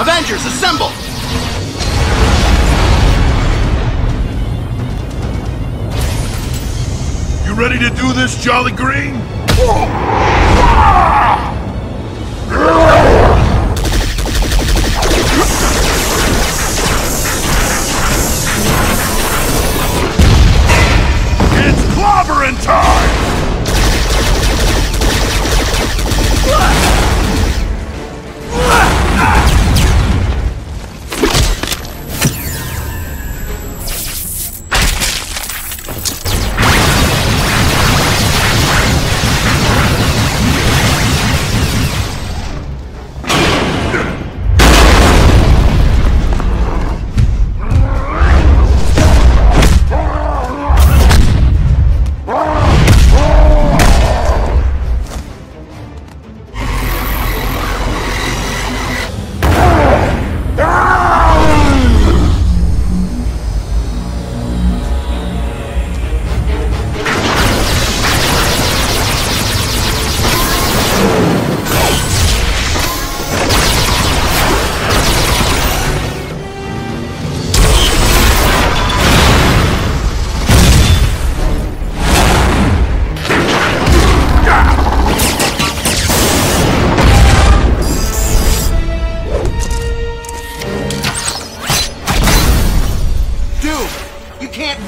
Avengers, assemble! You ready to do this, Jolly Green? It's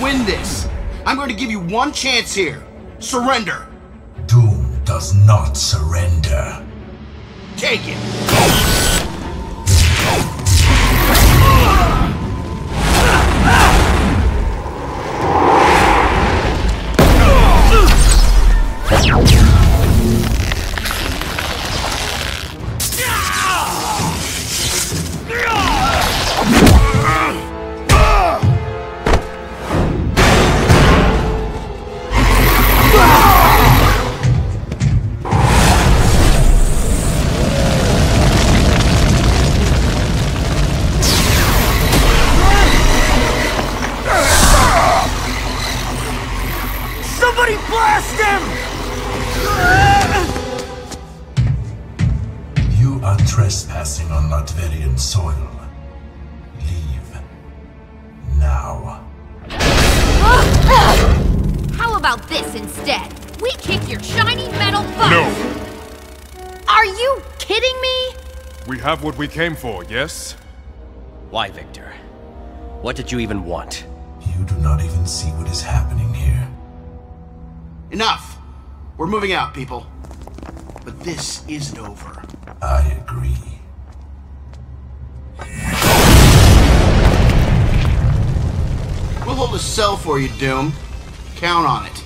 win this. I'm going to give you one chance here. Surrender. Doom does not surrender. Take it. Blast him! You are trespassing on Latverian soil. Leave. Now. How about this instead? We kick your shiny metal butt! No! Are you kidding me? We have what we came for, yes? Why, Victor? What did you even want? You do not even see what is happening here. Enough. We're moving out, people. But this isn't over. I agree. We'll hold a cell for you, Doom. Count on it.